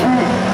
Thank.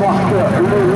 Macht der Öl.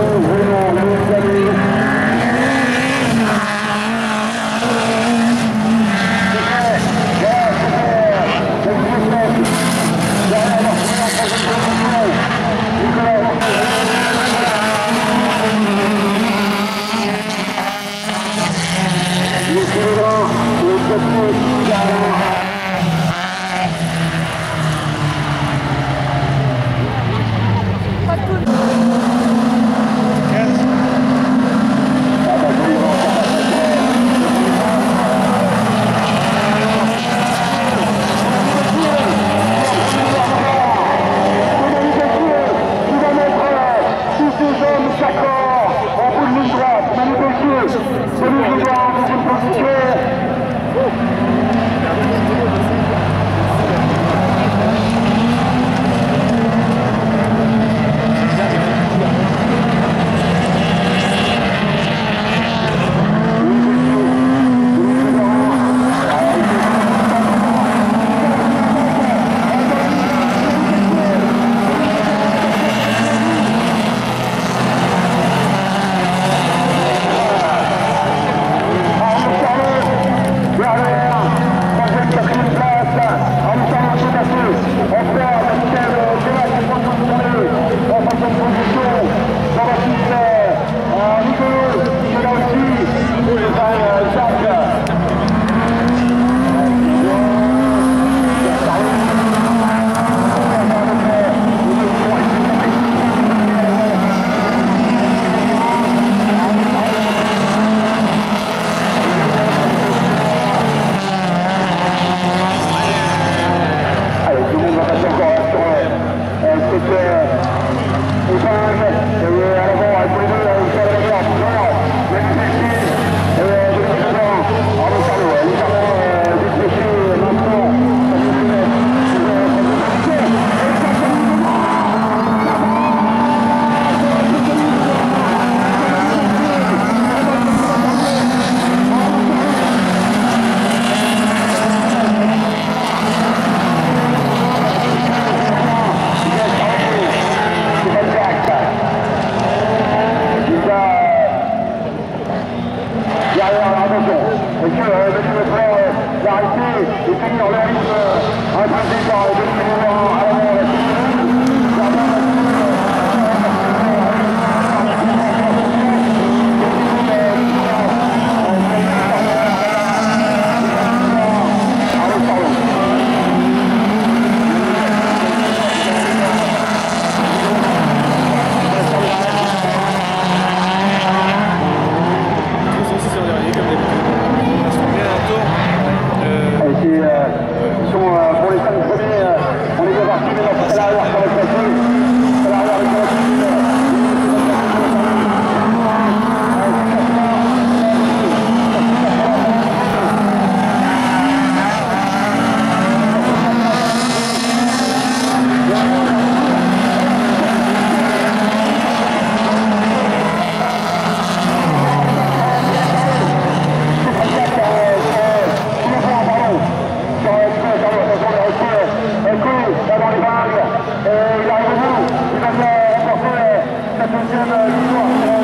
Et il a revenu, il a.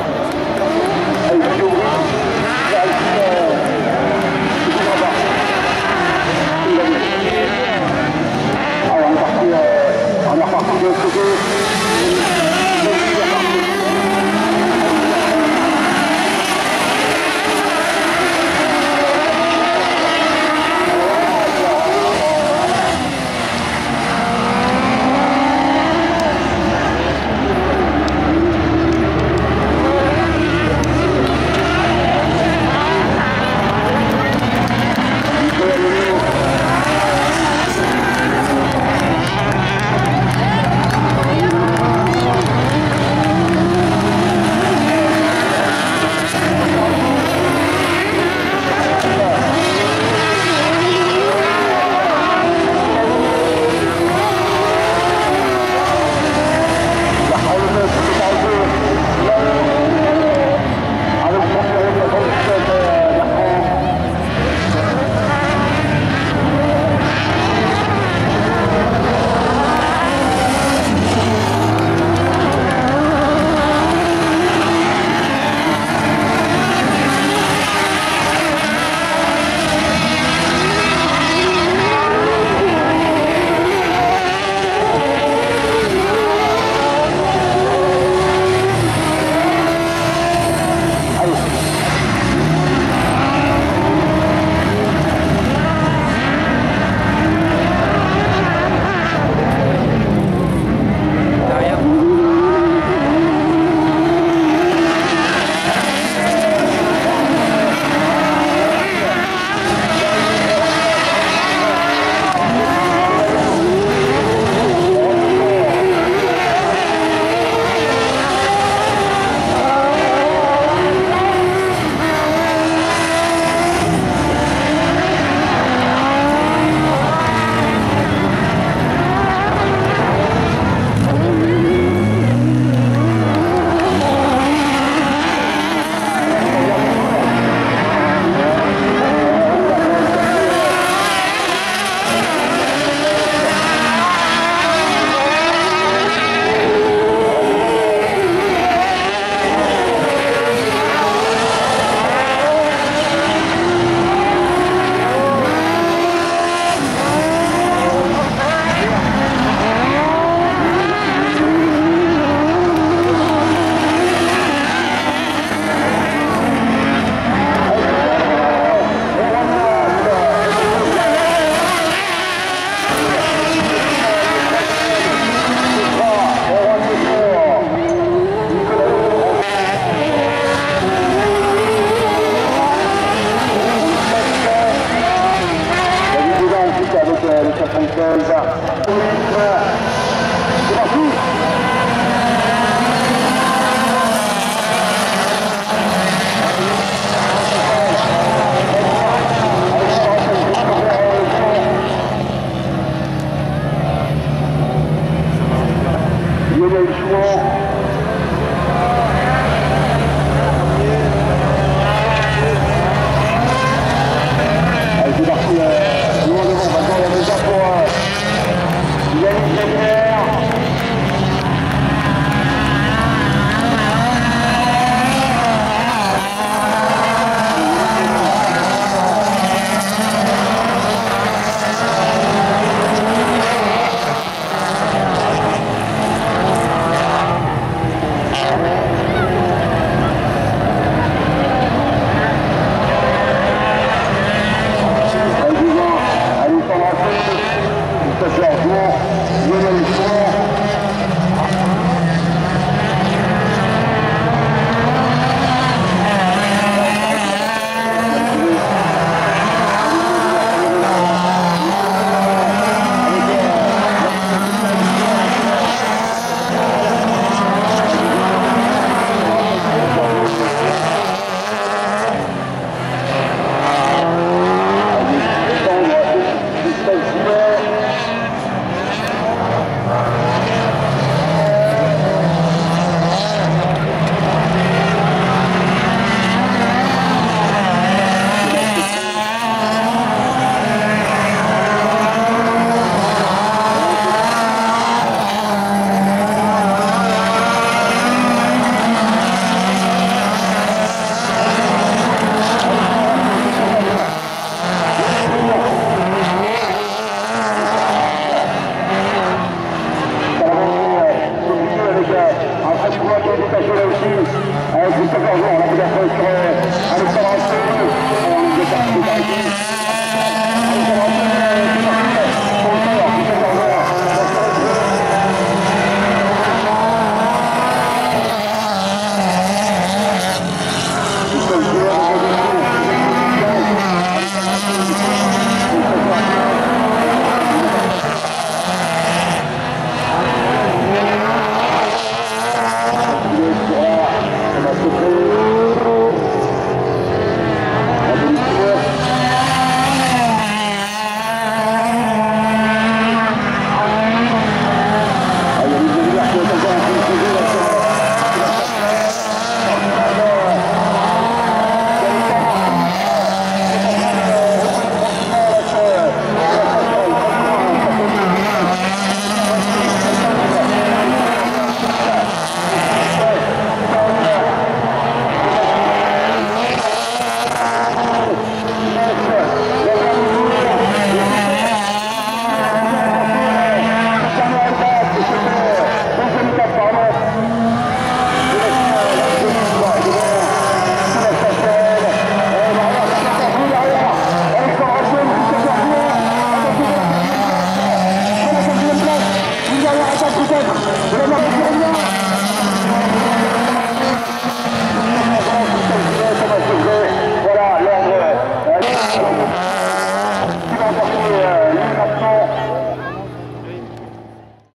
Yeah.